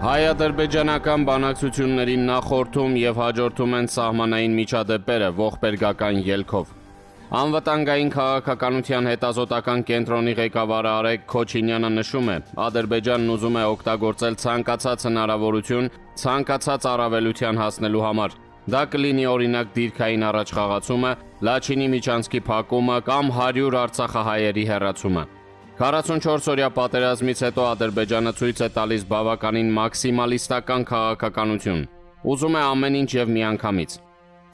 Հայ-ադրբեջանական բանակցություններին նախորդում եւ հաջորդում են սահմանային միջադեպերը ողբերգական ելքով։ Անվտանգային քաղաքականության հետազոտական կենտրոնի ղեկավար Արեգ Քոչինյանը նշում է. Ադրբեջանն ուզում է օգտագործել ցանկացած հնարավորություն ցանկացած առավելության հասնելու համար։ Դա կլինի օրինակ դիրքային առաջխաղացումը, Լաչինի միջանցքի փակումը կամ 100 արցախահայերի հեռացումը։ 44-օրյա պատերազմից հետո Ադրբեջանը ցույց է տալիս բավականին մաքսիմալիստական քաղաքականություն։ Ուզում է ամեն ինչ եւ միանգամից։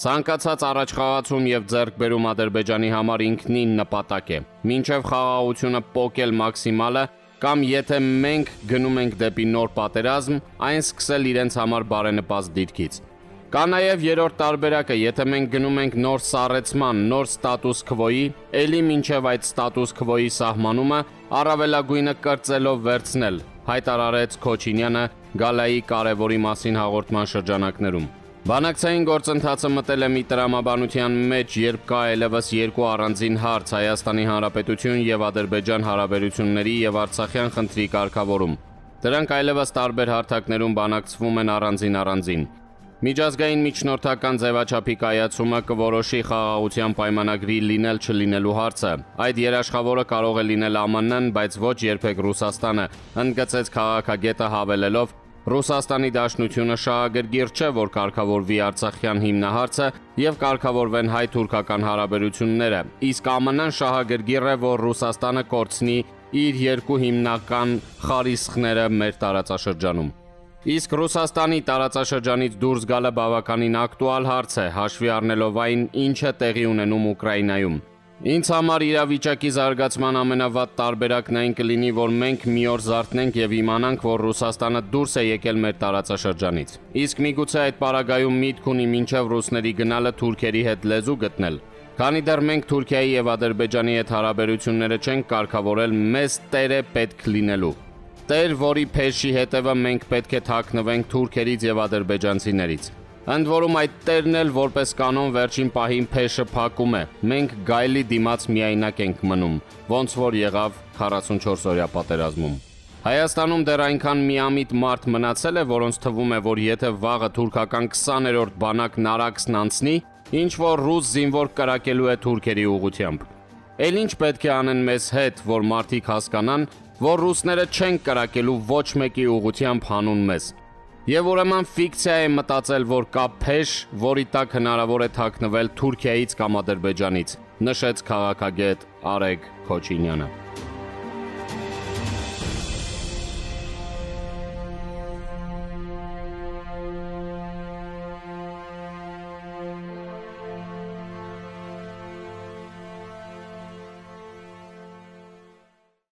Ցանկացած առաջխաղացում եւ ձեռքբերում Ադրբեջանի համար ինքնին նպատակ է։ Մինչև խաղաղությունը փոկել մաքսիմալը կամ եթե մենք գնում ենք դեպի նոր պատերազմ, այն սկսել իրենց համար բարենպաստ դիրքից։ Կա նաև երրորդ տարբերակը, եթե մենք գնում ենք նոր սառեցման, նոր ստատուս քվոյի, ելի մինչև այդ ստատուս քվոյի սահմանումը առավելագույնը կրծելով վերցնել, հայտարարեց Քոչինյանը գալայի կարևորի մասին հաղորդման շրջանակներում։ Բանակցային գործընթացը մտել է մի տրամաբանության մեջ, երբ կա այլևս երկու առանձին հարց՝ Հայաստանի Հանրապետություն եւ Ադրբեջան հարաբերությունների եւ Արցախյան խնդրի կարգավորում։ Դրանք այլևս տարբեր հարթակներում բանակցվում են առանձին-առանձին։ Միջազգային միջնորդական ձևաչափի կայացումը կորոշի խաղաղության պայմանագրի լինել չլինելու հարցը։ Այդ երաշխավորը կարող է լինել ԱՄՆ-ն, բայց ոչ երբեք Ռուսաստանը, ընդգծեց քաղաքագետը հավելելով. Ռուսաստանի Դաշնությունը շահագրգիռ չէ, որ կարգավորվի Արցախյան հիմնահարցը եւ կարգավորվեն հայ-թուրքական հարաբերությունները, իսկ ԱՄՆ-ն շահագրգիռ է, որ Ռուսաստանը կորցնի իր երկու հիմնական խարիսխները մեր տարածաշրջանում։ Իսկ Ռուսաստանի տարածաշրջանից դուրս գալը բավականին ակտուալ հարց է, հաշվի առնելով այն, ինչ է տեղի ունենում Ուկրաինայում։ Ինձ համար իրավիճակի զարգացման ամենավատ տարբերակն այն կլինի, որ մենք մի օր զարթնենք եւ իմանանք, որ Ռուսաստանը դուրս է եկել մեր տարածաշրջանից։ Իսկ միգուցե այդ պարագայում միտք ունի մինչև ռուսների գնալը թուրքերի հետ լեզու գտնել։ Քանի դեռ մենք Թուրքիայի եւ Ադրբեջանի հետ հարաբերությունները չենք կարգավորել, մեզ տերը պետք լինելու։ Տեր, որի փեշի հետևը մենք պետք է թաքնվենք թուրքերից եւ ադրբեջանցիներից։ Ընդ որում այդ տերն էլ որպես կանոն վերջին պահին փեշը փակում է։ Մենք գայլի դիմաց միայնակ ենք մնում, ոնց որ եղավ 44 օրյա պատերազմում։ Հայաստանում դեռ այնքան միամիտ մարդ մնացել է, որոնց թվում է, որ եթե վաղը թուրքական 20-րդ բանակ Նարաքսն անցնի, ինչ որ ռուս զինվոր կրակելու է թուրքերի ուղությամբ։ Էլ ինչ պետք է անեն մեզ հետ, որ մարդիկ հասկանան, որ ռուսները չեն կրակելու ոչ մեկի ուղությամբ հանուն մեզ։ Եվ ուրեմն ֆիկցիա է մտածել, որ կա փեշ, որի տակ հնարավոր է թաքնվել Թուրքիայից կամ Ադրբեջանից, նշեց քաղաքագետ Արեգ Քոչինյանը։